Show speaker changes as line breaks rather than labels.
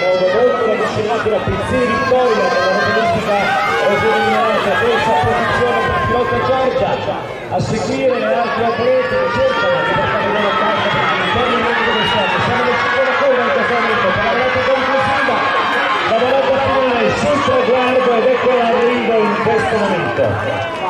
modo molto ravvicinabile a Pizzini, Coira della nominista Rosolina, terza posizione per il pilota Giorgia, a seguire le altre atlete che cercano di portare la loro carta per l'interno del mondo del Stato. Siamo nel secondo corno in questo momento, per la volta conclusiva, la volata finale sul traguardo ed ecco l'arrivo in questo momento.